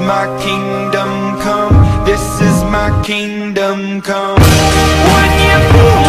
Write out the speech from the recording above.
my kingdom come. This is my kingdom come. When you